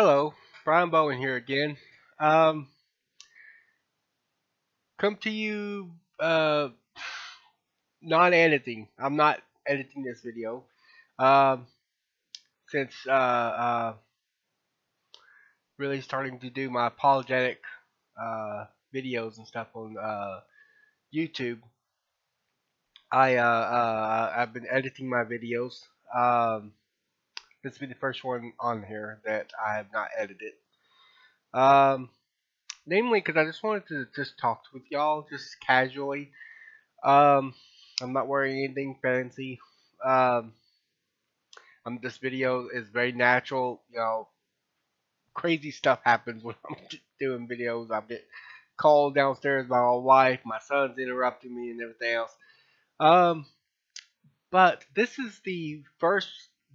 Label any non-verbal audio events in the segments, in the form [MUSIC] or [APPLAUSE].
Hello, Brian Bowen here again. Um, come to you, uh, non-editing. I'm not editing this video. Um, since, uh, uh, really starting to do my apologetic, uh, videos and stuff on, uh, YouTube. I, uh, uh, I've been editing my videos. Um, this will be the first one on here that I have not edited. Um, namely, because I just wanted to just talk with y'all just casually. Um, I'm not wearing anything fancy. Um, this video is very natural. You know, crazy stuff happens when [LAUGHS] I'm doing videos. I get called downstairs by my wife. My son's interrupting me and everything else. Um, but this is the first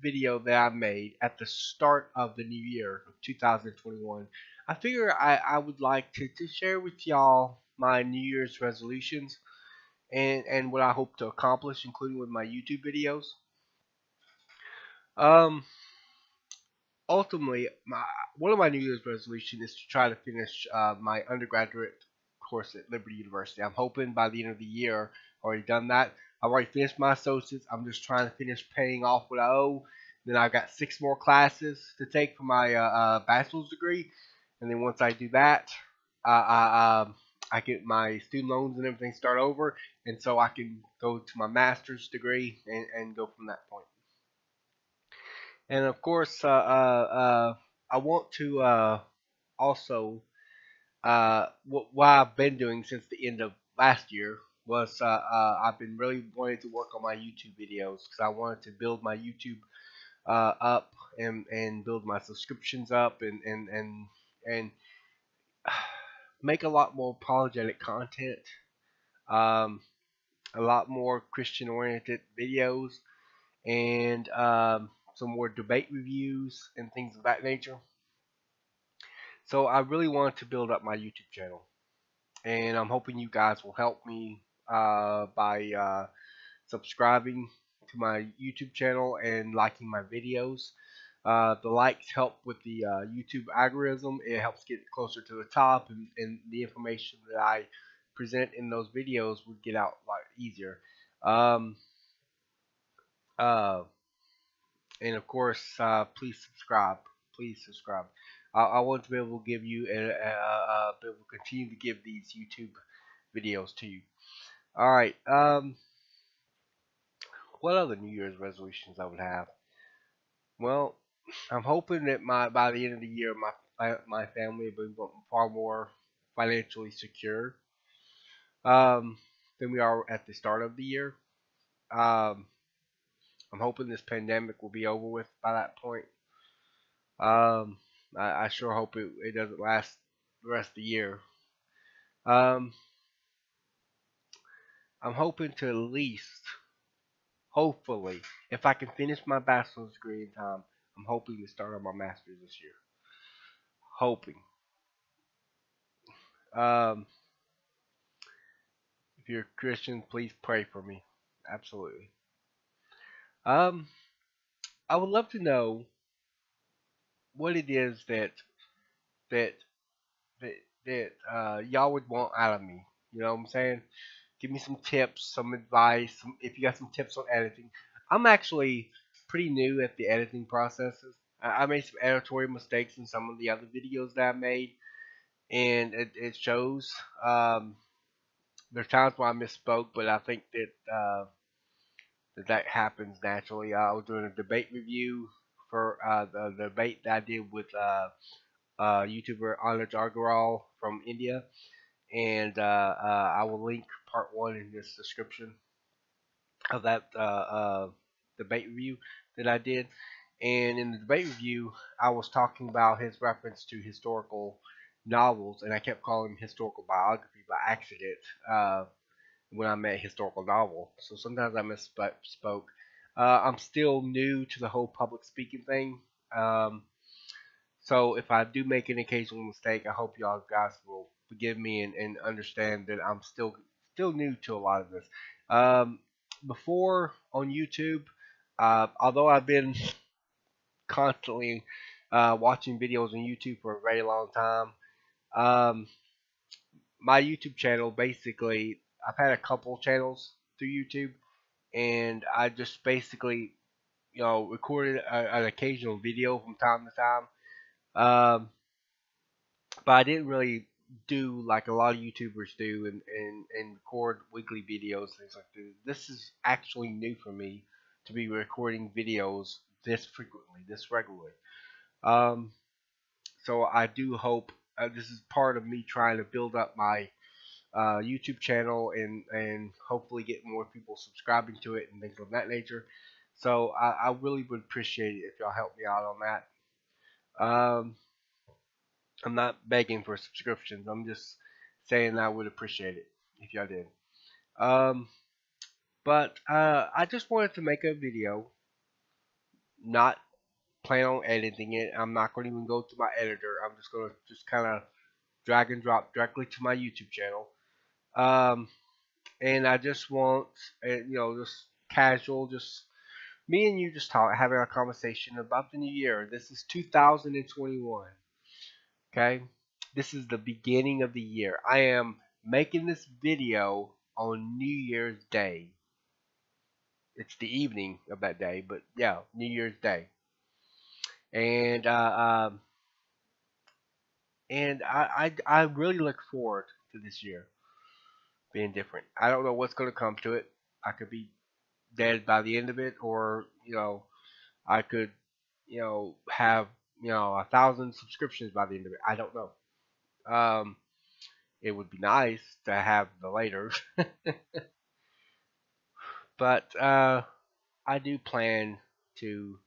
video that I made at the start of the new year of 2021. I figure I, I would like to, to share with y'all my New Year's resolutions and, and what I hope to accomplish, including with my YouTube videos. Um, ultimately, my, one of my New Year's resolutions is to try to finish uh, my undergraduate course at Liberty University. I'm hoping by the end of the year, already done that. I've already finished my associates. I'm just trying to finish paying off what I owe. Then I've got six more classes to take for my uh, uh, bachelor's degree. And then once I do that, uh, I, um, I get my student loans and everything start over. And so I can go to my master's degree and, and go from that point. And of course, uh, uh, uh, I want to also, what, what I've been doing since the end of last year was uh, uh, I've been really wanting to work on my YouTube videos because I wanted to build my YouTube uh, up and and build my subscriptions up and and and and [SIGHS] make a lot more apologetic content, um, a lot more Christian oriented videos, and um, some more debate reviews and things of that nature. So I really wanted to build up my YouTube channel, and I'm hoping you guys will help me uh, by uh, subscribing to my YouTube channel and liking my videos. Uh, the likes help with the uh, YouTube algorithm. It helps get closer to the top, and, and, the information that I present in those videos would get out a lot easier. Um, uh, and of course, uh, please subscribe. Please subscribe. I, I, want to be able to give you and be able to continue to give these YouTube videos to you. All right. Um, what other New Year's resolutions I would have? Well, I'm hoping that my by the end of the year, my my family will be far more financially secure um, than we are at the start of the year. Um, I'm hoping this pandemic will be over with by that point. Um, I, I, sure hope it, it doesn't last the rest of the year. Um, I'm hoping to at least, hopefully, if I can finish my bachelor's degree in time, I'm hoping to start on my master's this year. Hoping. Um, if you're a Christian, please pray for me. Absolutely. Um, I would love to know what it is that that that that uh, y'all would want out of me. You know what I'm saying? Give me some tips, some advice, some, if you got some tips on editing. I'm actually pretty new at the editing processes. I, I made some editorial mistakes in some of the other videos that I made, and it, it shows. Um, there's times where I misspoke, but I think that uh, that that happens naturally. I was doing a debate review for uh, the, the debate that I did with uh, uh, YouTuber Anuj Agarwal from India, and uh, uh, I will link part one in this description of that uh, uh, debate review that I did. And in the debate review, I was talking about his reference to historical novels, and I kept calling him historical biography by accident uh, when I meant historical novel. So sometimes I misspoke. Uh, I'm still new to the whole public speaking thing. Um, so if I do make an occasional mistake, I hope y'all guys will forgive me and, and understand that I'm still still new to a lot of this. Um, before on YouTube, uh, although I've been constantly uh, watching videos on YouTube for a very long time. Um, my YouTube channel, basically, I've had a couple channels through YouTube, and I just basically, you know, recorded a, an occasional video from time to time. Um, but I didn't really do like a lot of YouTubers do and, and, and record weekly videos, things like this. This is actually new for me to be recording videos this frequently, this regularly. Um, so I do hope uh, this is part of me trying to build up my uh, YouTube channel and and hopefully get more people subscribing to it and things of that nature. So I, I really would appreciate it if y'all help me out on that. Um, I'm not begging for subscriptions. I'm just saying I would appreciate it if y'all did. Um, but uh, I just wanted to make a video, not plan on editing it. I'm not going to even go to my editor. I'm just going to just kind of drag and drop directly to my YouTube channel. Um, and I just want, uh, you know, just casual, just me and you just talk, having a conversation about the new year. This is 2021. Okay, this is the beginning of the year. I am making this video on New Year's Day. It's the evening of that day, but yeah, New Year's Day. And uh, um, and I, I I really look forward to this year being different. I don't know what's going to come to it. I could be dead by the end of it, or you know, I could you know have you know a thousand subscriptions by the end of it. I don't know. Um, it would be nice to have the later, [LAUGHS] but uh, I do plan to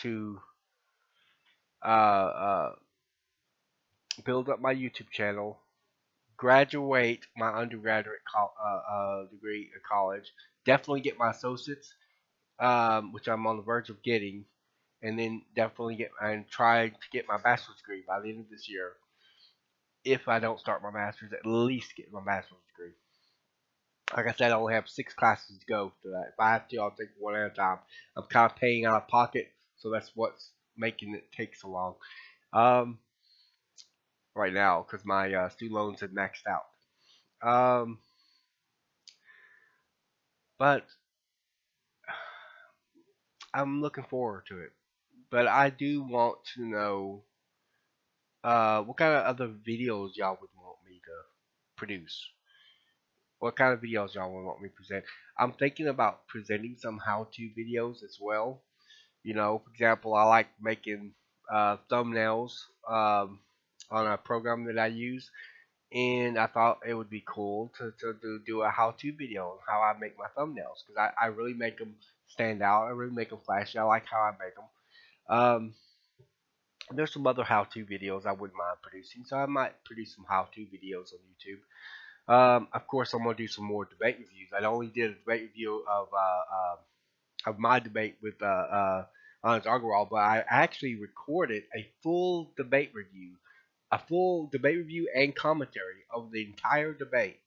to uh, uh, build up my YouTube channel, graduate my undergraduate uh, uh, degree at college, definitely get my associates, um, which I'm on the verge of getting, and then definitely get and try to get my bachelor's degree by the end of this year. If I don't start my master's, at least get my bachelor's degree. Like I said, I only have six classes to go to that. If I have to, I'll take one at a time. I'm kind of paying out of pocket, so that's what's making it take so long. Um, right now, because my uh, student loans have maxed out. Um, but [SIGHS] I'm looking forward to it but I do want to know uh, what kind of other videos y'all would want me to produce. What kind of videos y'all would want me to present? I'm thinking about presenting some how-to videos as well. You know, for example, I like making uh, thumbnails um, on a program that I use, and I thought it would be cool to, to, to do a how-to video on how I make my thumbnails because I, I really make them stand out. I really make them flashy. I like how I make them. Um, there's some other how-to videos I wouldn't mind producing, so I might produce some how-to videos on YouTube. Um, of course, I'm gonna do some more debate reviews. I only did a debate review of uh, uh, of my debate with uh, uh, Anuj Agarwal, but I actually recorded a full debate review, a full debate review and commentary of the entire debate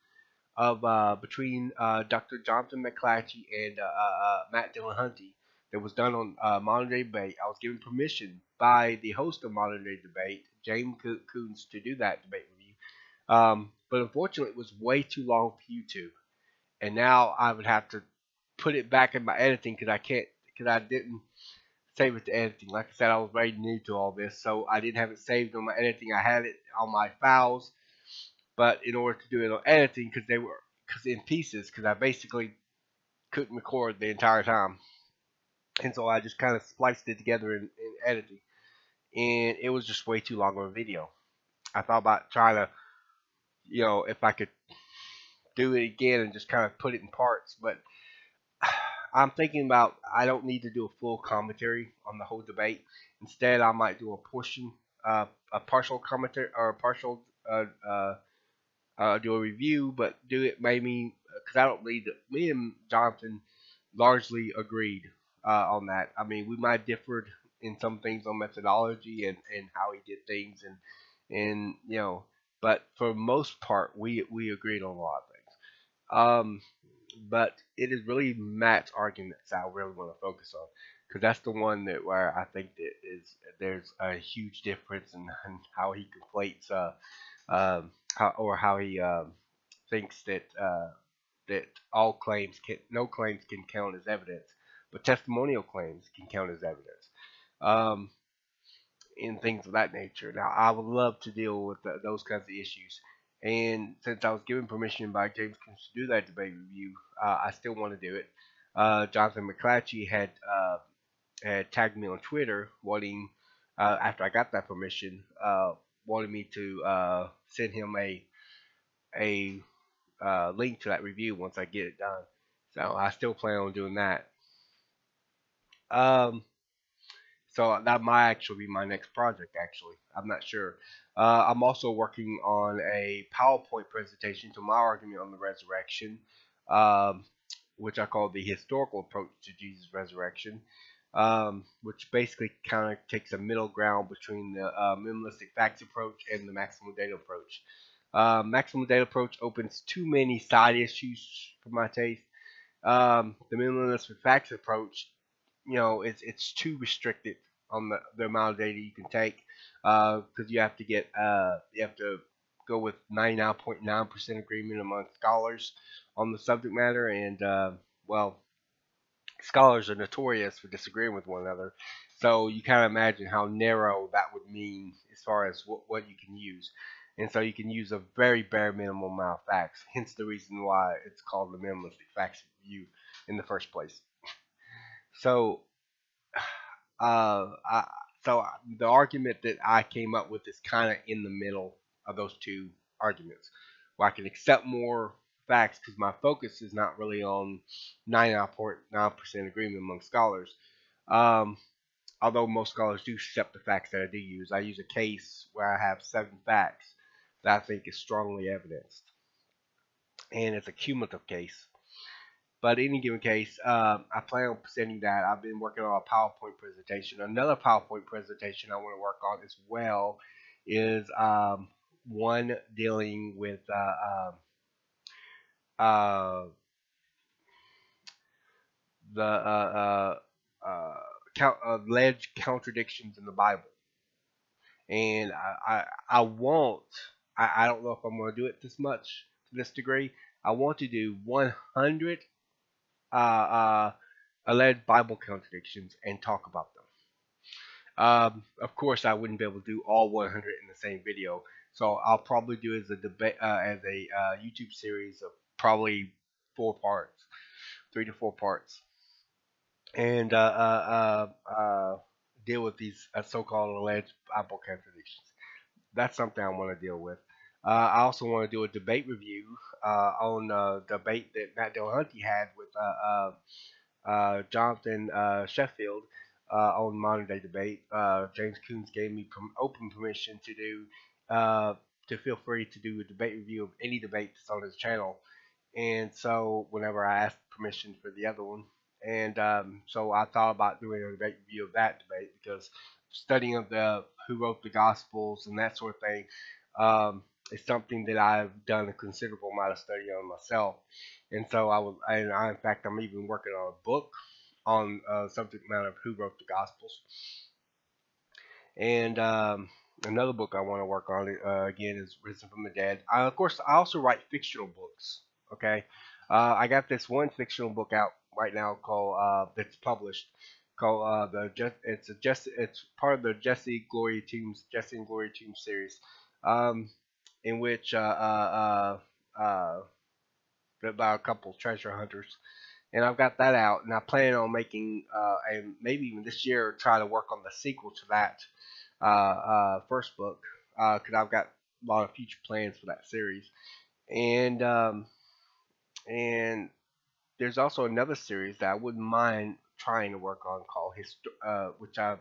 of uh, between uh, Dr. Jonathan McLatchie and uh, uh, uh Matt Dillahunty that was done on uh, Modern Day Debate. I was given permission by the host of Modern Day Debate, James Coons, to do that debate review. Um, but unfortunately, it was way too long for YouTube, and now I would have to put it back in my editing because I can't because I didn't save it to editing. Like I said, I was very new to all this, so I didn't have it saved on my editing. I had it on my files, but in order to do it on editing, because they were because in pieces, because I basically couldn't record the entire time and so I just kind of spliced it together in, in, editing, and it was just way too long of a video. I thought about trying to, you know, if I could do it again and just kind of put it in parts, but [SIGHS] I'm thinking about I don't need to do a full commentary on the whole debate. Instead, I might do a portion, uh, a partial commentary or a partial, uh, uh, uh, do a review, but do it maybe because I don't need. Me and Jonathan largely agreed uh, on that. I mean, we might differed in some things on methodology and, and how he did things, and and you know, but for most part, we we agreed on a lot of things. Um, but it is really Matt's arguments I really want to focus on. because that's the one that where I think that is there's a huge difference in, [LAUGHS] in how he conflates uh, um, how, or how he um, thinks that uh, that all claims can no claims can count as evidence, but testimonial claims can count as evidence. Um, and things of that nature. Now, I would love to deal with the, those kinds of issues. And since I was given permission by James Coons to do that debate review, uh, I still want to do it. Uh, Jonathan McLatchie had uh, had tagged me on Twitter, wanting uh, after I got that permission, uh, wanted me to uh, send him a a link to that review once I get it done. So I still plan on doing that. Um, so that might actually be my next project. Actually, I'm not sure. Uh, I'm also working on a PowerPoint presentation to my argument on the resurrection, um, which I call the historical approach to Jesus' resurrection, um, which basically kind of takes a middle ground between the uh, minimalistic facts approach and the maximum data approach. Uh, maximum data approach opens too many side issues for my taste. Um, the minimalistic facts approach, you know, it's it's too restricted on the, the amount of data you can take because uh, you have to get uh, you have to go with 99.9% agreement among scholars on the subject matter. And uh, well scholars are notorious for disagreeing with one another. So you kind of imagine how narrow that would mean as far as what, what you can use. And so you can use a very bare minimum amount of facts hence the reason why it's called the minimalistic facts review in the first place so [SIGHS] uh, I, so the argument that I came up with is kind of in the middle of those two arguments, where I can accept more facts because my focus is not really on 99.9% agreement among scholars. Um, although most scholars do accept the facts that I do use, I use a case where I have seven facts that I think is strongly evidenced, and it's a cumulative case. But in any given case, um, I plan on presenting that. I've been working on a PowerPoint presentation. Another PowerPoint presentation I want to work on as well is um, one dealing with uh, um, uh, the uh, uh, uh count, alleged contradictions in the Bible. And I, I, I won't, I, I don't know if I'm going to do it this much to this degree. I want to do 100 uh, uh, alleged Bible contradictions and talk about them. Um, of course, I wouldn't be able to do all 100 in the same video, so I'll probably do as a debate uh, as a uh, YouTube series of probably four parts, three to four parts, and uh, uh, uh deal with these so-called alleged Bible contradictions. That's something I want to deal with. Uh, I also want to do a debate review uh, on the debate that Matt Dillahunty had with uh, uh, Jonathan Sheffield on modern day debate. James Coons gave me open permission to do to feel free to do a debate review of any debate that's on his channel. And so whenever I asked permission for the other one, and um, so I thought about doing a debate review of that debate because studying of the who wrote the Gospels and that sort of thing. Um, it's something that I've done a considerable amount of study on myself. And so I was, and I, in fact, I'm even working on a book on uh, subject matter of who wrote the Gospels. And um, another book I want to work on uh, again is Risen from the Dead. I, of course, I also write fictional books. Okay, uh, I got this one fictional book out right now called uh, that's published called uh, the just it's a just it's part of the Jesse Glory Toombs Jesse and Gloria Toombs series. Um, in which uh, uh, uh, uh, about a couple treasure hunters, and I've got that out, and I plan on making uh, and maybe even this year try to work on the sequel to that uh, uh, first book because I've got a lot of future plans for that series, and um, and there's also another series that I wouldn't mind trying to work on called Histo- uh, which I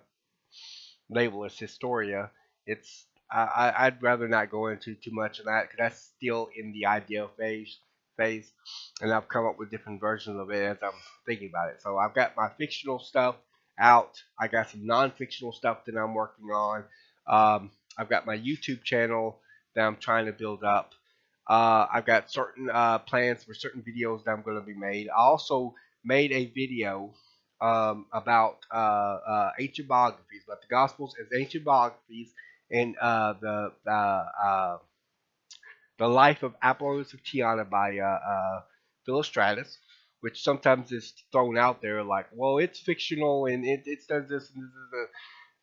label as Historia. It's I, I'd rather not go into too much of that because that's still in the ideal phase phase, and I've come up with different versions of it as I'm thinking about it. So I've got my fictional stuff out. I got some non-fictional stuff that I'm working on. Um, I've got my YouTube channel that I'm trying to build up. Uh, I've got certain uh, plans for certain videos that I'm going to be made. I also made a video um, about uh, uh, ancient biographies, about the Gospels as ancient biographies, and uh, the uh, the life of Apollonius of Tyana by uh, Philostratus, which sometimes is thrown out there like, well, it's fictional and it, it does this and this is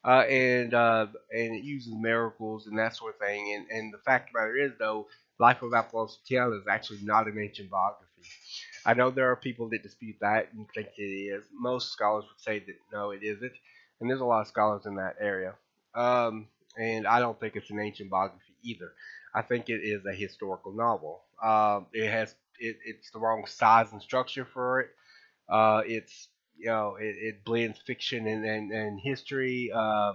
uh, and uh, and it uses miracles and that sort of thing. And and the fact of the matter is, though, Life of Apollonius of Tyana is actually not an ancient biography. I know there are people that dispute that and think it is. Most scholars would say that no, it isn't, and there's a lot of scholars in that area. Um, and I don't think it's an ancient biography either. I think it is a historical novel. Um, it has it, it's the wrong size and structure for it. Uh, it's you know it, it blends fiction and, and, and history, uh,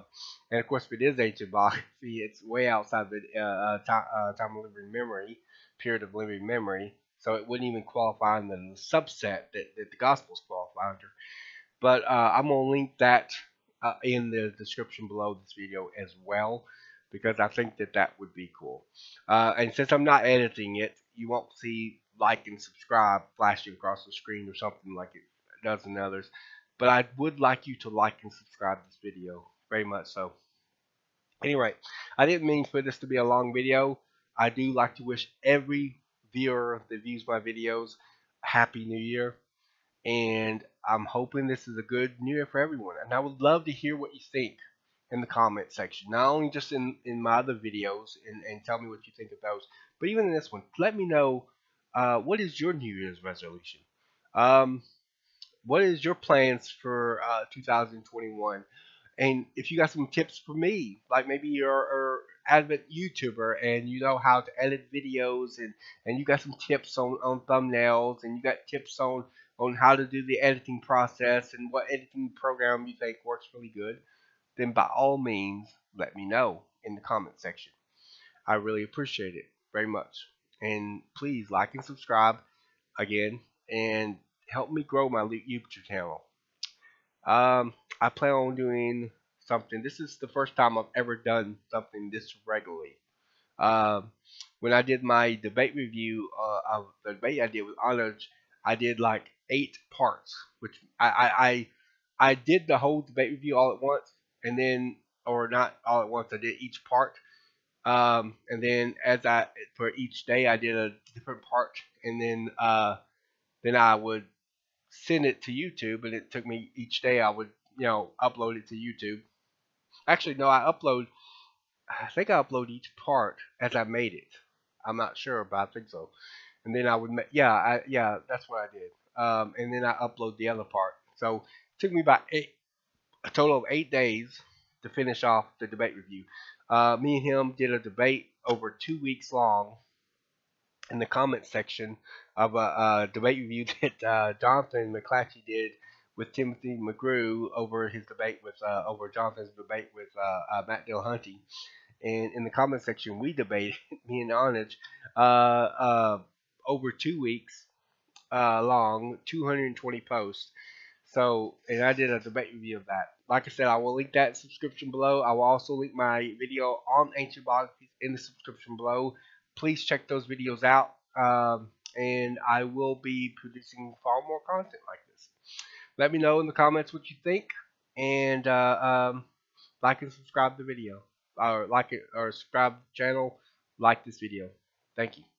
and of course if it is ancient [LAUGHS] biography, it's way outside the uh, uh time, uh, time of living memory, period of living memory. So it wouldn't even qualify in the subset that, that the Gospels qualify under. But uh, I'm gonna link that Uh, in the description below this video as well because I think that that would be cool. Uh, and since I'm not editing it, you won't see like and subscribe flashing across the screen or something like it does in others. But I would like you to like and subscribe this video, very much so. Anyway, I didn't mean for this to be a long video. I do like to wish every viewer that views my videos happy new year. And I'm hoping this is a good new year for everyone. And I would love to hear what you think in the comment section. Not only just in, in my other videos and, and tell me what you think of those, but even in this one. Let me know uh, what is your New Year's resolution? Um, what is your plans for uh, 2021? And if you got some tips for me, like maybe you're an advent YouTuber and you know how to edit videos and, and you got some tips on, on thumbnails and you got tips on, on how to do the editing process and what editing program you think works really good, then by all means, let me know in the comment section. I really appreciate it very much. And please like and subscribe again and help me grow my YouTube channel. Um, I plan on doing something. This is the first time I've ever done something this regularly. Um, when I did my debate review uh, of the debate I did with Arnold, I did like eight parts, which I, I, I I did the whole debate review all at once, and then or not all at once. I did each part, um, and then as I for each day I did a different part, and then uh, then I would send it to YouTube, and it took me each day I would you know upload it to YouTube. Actually, no, I upload. I think I upload each part as I made it. I'm not sure, but I think so. And then I would, make yeah, I, yeah, that's what I did. Um, and then I upload the other part. So it took me about eight, a total of eight days to finish off the debate review. Uh, me and him did a debate over two weeks long in the comment section of a, a debate review [LAUGHS] that uh, Jonathan McLatchie did with Timothy McGrew over his debate with uh, over Jonathan's debate with uh, uh Matt Dillahunty. And in the comment section, we debated [LAUGHS] me and Anuj uh, uh, over two weeks long, 220 posts. So, and I did a debate review of that. Like I said, I will link that subscription below. I will also link my video on ancient biographies in the subscription below. Please check those videos out. Um, and I will be producing far more content like this. Let me know in the comments what you think, and uh, um, like and subscribe the video, or like it, or subscribe the channel, like this video. Thank you.